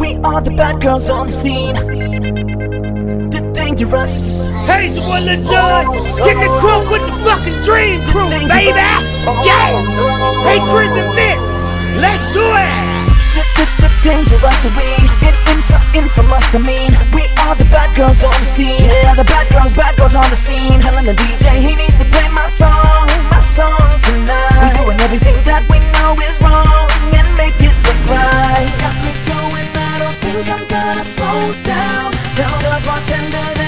We are the bad girls on the scene. The dangerous. Hey, it's your boy Lil Jon. Get the crew with the fucking dream crew, baby. Yeah. Hey, Chris and Vince. Let's do it. The, the, the dangerous. We in, inf- infamous. I mean, we are the bad girls on the scene. Yeah, the bad girls, bad girls on the scene. Telling the DJ gonna slow down. Tell the bartender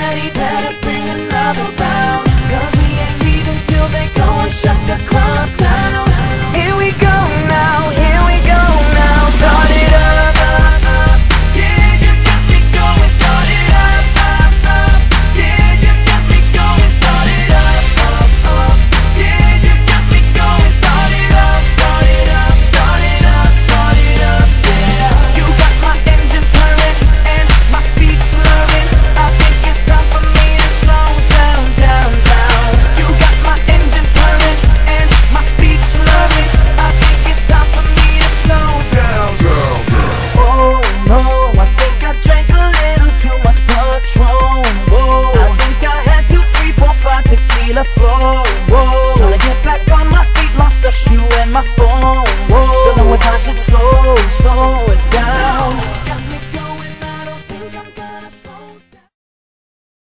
Whoa, trying to get back on my feet, lost the shoe and my phone. Whoa, don't know if I should slow, slow it down.